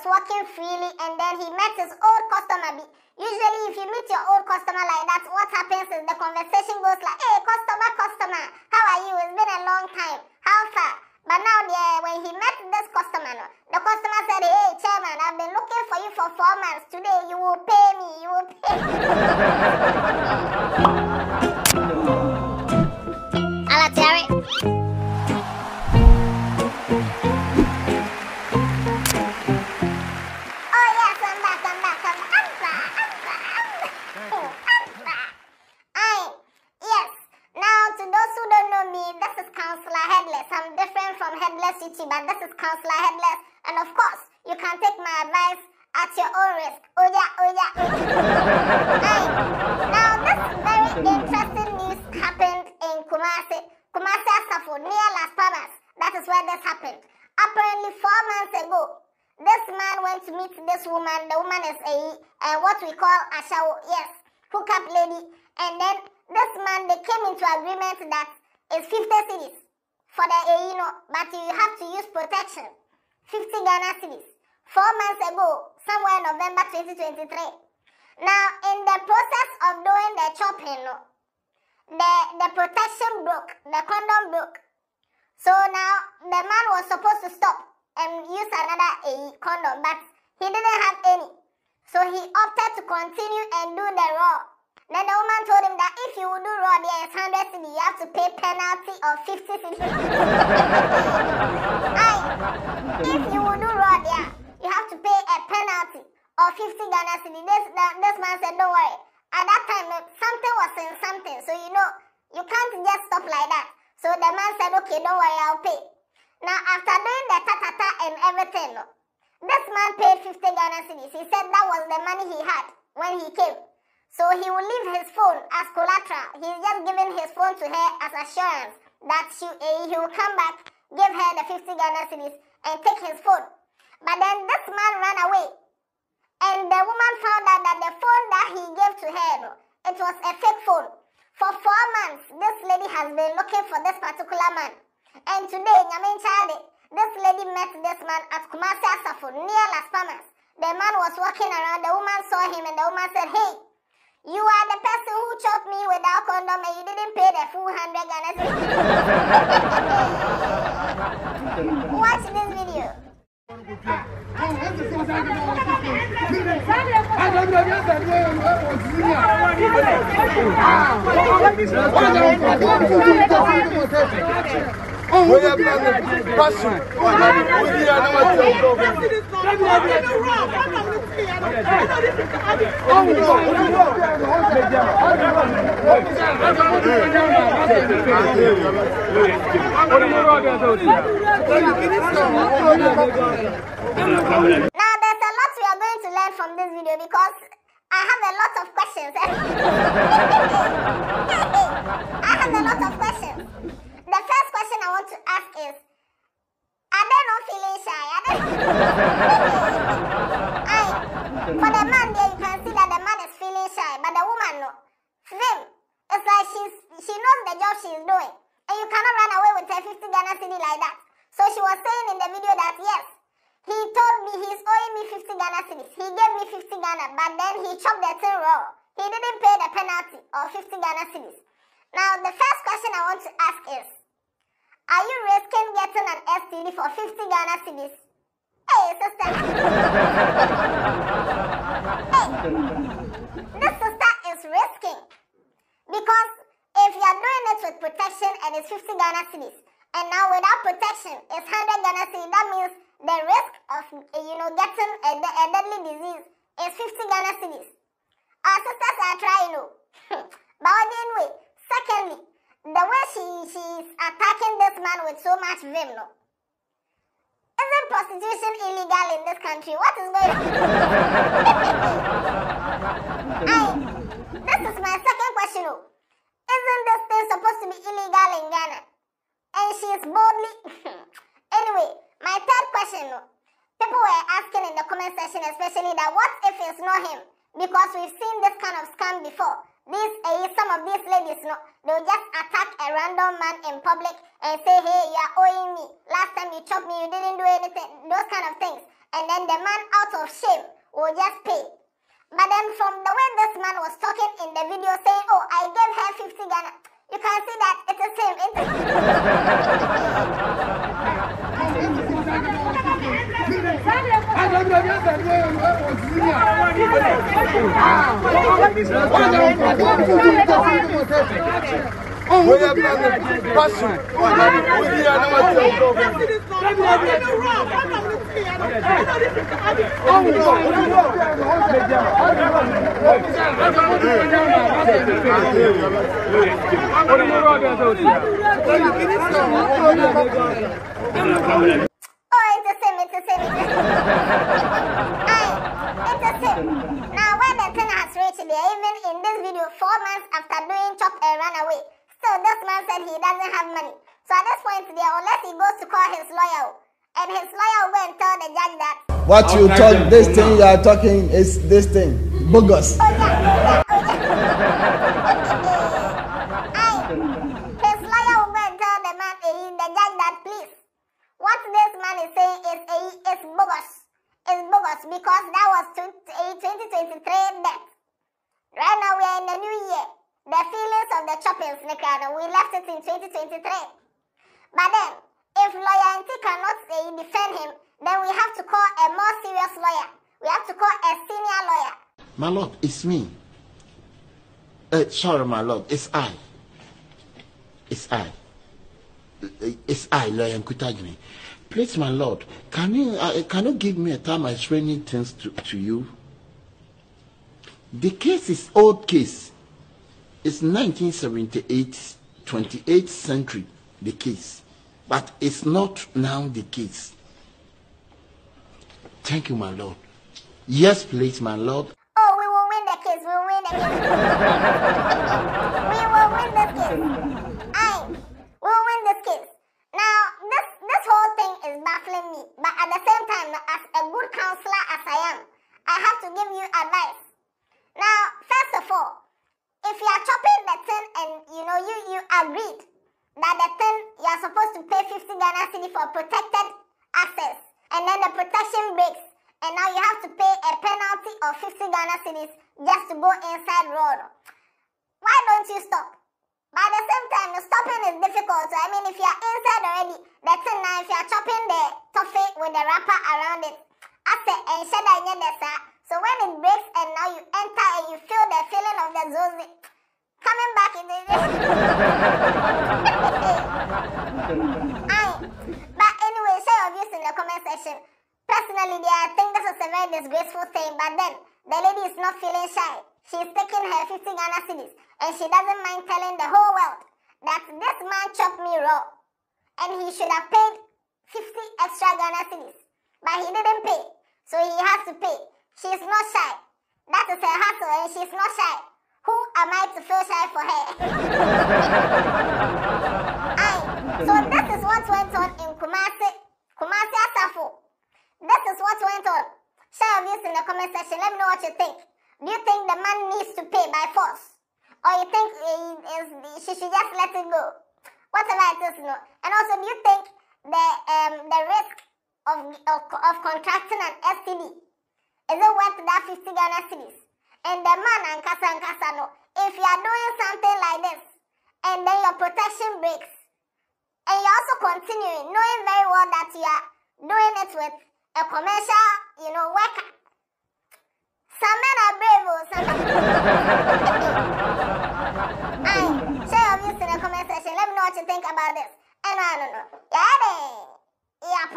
was walking freely and then he met his old customer. Usually, if you meet your old customer like that, what happens is the conversation goes like, hey, customer, customer, how are you? It's been a long time. How far? But now, yeah, when he met this customer, the customer said, hey, chairman, I've been looking for you for four months. Today, you will pay me. You will pay me. Counselor Headless. And of course, you can take my advice at your own risk. Oh yeah, oh yeah, oh. Now, this very interesting news happened in Kumasi, Kumasi Asafo, near Las Palmas. That is where this happened. Apparently, four months ago, this man went to meet this woman. The woman is a uh, what we call a ashawo, yes, hookup lady. And then this man they came into agreement that it's 50 cedis for the you know, but you have to use protection. 50 Ghana cedis. Four months ago, somewhere November 2023. Now, in the process of doing the chopping, the the protection broke, the condom broke. So now the man was supposed to stop and use another a condom, but he didn't have any. So he opted to continue and do the raw. Then the woman told him that if you will do raw, there is 100 cedi, you have to pay penalty of 50 cedi. Aye. If you will do raw there, you have to pay a penalty of 50 Ghana cedi. This, this man said, don't worry. At that time, eh, something was in something. So you know, you can't just stop like that. So the man said, okay, don't worry, I'll pay. Now, after doing the ta-ta-ta and everything, this man paid 50 Ghana cedis. He said that was the money he had when he came. So he will leave his phone as collateral. He's just giving his phone to her as assurance that she, uh, he will come back, give her the 50 Ghana cedis, and take his phone. But then this man ran away. And the woman found out that the phone that he gave to her, it was a fake phone. For four months, this lady has been looking for this particular man. And today, Nyamin Charlie, this lady met this man at Kumasi Asafo near Las Palmas. The man was walking around, the woman saw him, and the woman said, Hey, you are the person who chopped me without condom and you didn't pay the full hundred Ghana cedis." Watch this video. Oya Now, there's a lot we are going to learn from this video because I have a lot of questions. I have a lot of questions. The first question I want to ask is Are they not feeling shy? For the man there, you can see that the man is feeling shy, but the woman, no. Them, it's like she's, she knows the job she's doing. And you cannot run away with her 50 Ghana cedi like that. So she was saying in the video that yes, he told me he's owing me 50 Ghana cedis. He gave me 50 Ghana, but then he chopped the thing raw. He didn't pay the penalty of 50 Ghana cedis. Now, the first question I want to ask is, are you risking getting an STD for 50 Ghana cedis? Hey, sister. hey, this sister is risking. Because if you are doing it with protection and it's 50 Ghana cedis, and now without protection it's 100 Ghana cedis, that means the risk of, you know, getting a, a deadly disease is 50 Ghana cedis. Our sisters are trying, no. Oh. but anyway, secondly, the way she she's attacking this man with so much vim, no. Isn't prostitution illegal in this country? What is going on? Aye, this is my second question, no. Isn't this thing supposed to be illegal in Ghana? And she's boldly. anyway, my third question. People were asking in the comment section, especially that what if it's not him? Because we've seen this kind of scam before. These, uh, some of these ladies, no, they'll just attack a random man in public and say, hey, you are owing me. Last time you chopped me, you didn't do anything. Those kind of things. and then the man out of shame will just pay. But then from the way this man was talking in the video saying, oh, I gave her 50 Ghana, you can't see that it is him. It is. Passion? We are not Oh, it's the same, it's the same. Aye, it's the same. Now, where the thing has reached there, even in this video, four months after doing chop and run away, still this man said he doesn't have money. So at this point there, unless he goes to call his lawyer, and his lawyer will and tell the judge that. What you talk, this thing you are talking is this thing, bogus. Oh yeah, oh yeah, his lawyer will go and tell the man, eh, the judge that please, what this man is saying is eh, is bogus. It's bogus because that was 2023 debt. Right now we are in the new year. The feelings of the choppings, Nikano, we left it in 2023. But then, if lawyer Nti cannot say defend him, then we have to call a more serious lawyer. We have to call a senior lawyer. My lord, it's me. Uh, sorry, my lord, it's I. It's I. It's I, lawyer Nkutajini. Please, my lord, can you uh, can you give me a time I explaining things to, to you? The case is old case. It's 1978, 28th century, the case. But it's not now the case. Thank you, my lord. Yes, please, my lord. Oh, we will win the case. We will win the case. we will win the case. We will win this case. Now, this this whole thing is baffling me. But at the same time, as a good counselor as I am, I have to give you advice. Now, first of all, if you are chopping the tin and you know you you agreed that the tin you are supposed to pay 50 Ghana cedi for protected access, and then the protection breaks, and now you have to pay a penalty of 50 Ghana cedis just to go inside road. Why don't you stop? But at the same time, stopping is difficult. I mean, if you are inside already, the tin now, if you are chopping the toffee with the wrapper around it, after and shada in so when it breaks and now you enter and you feel the feeling of the zozi the Aye. But anyway, share your views in the comment section. Personally, I think this is a very disgraceful thing, but then the lady is not feeling shy. She's taking her 50 Ghana cedis and she doesn't mind telling the whole world that this man chopped me raw and he should have paid 50 extra Ghana cedis. But he didn't pay, so he has to pay. She's not shy. That is her hustle and she's not shy. Am I to feel shy for her? Aye. So this is what went on in Kumasi. Kumasi Asafo. This is what went on. Share your views in the comment section. Let me know what you think. Do you think the man needs to pay by force? Or you think she should just let it go? Whatever it is, no. And also, do you think the um, the risk of, of, of contracting an STD is it worth that 50 Ghana cedis? And the man and kasa and kasa no. If you are doing something like this, and then your protection breaks, and you're also continuing, knowing very well that you are doing it with a commercial, you know, worker. Some men are brave, oh, some. Aye, share your views in the comment section. Let me know what you think about this. And I don't know. Yeah, yeah,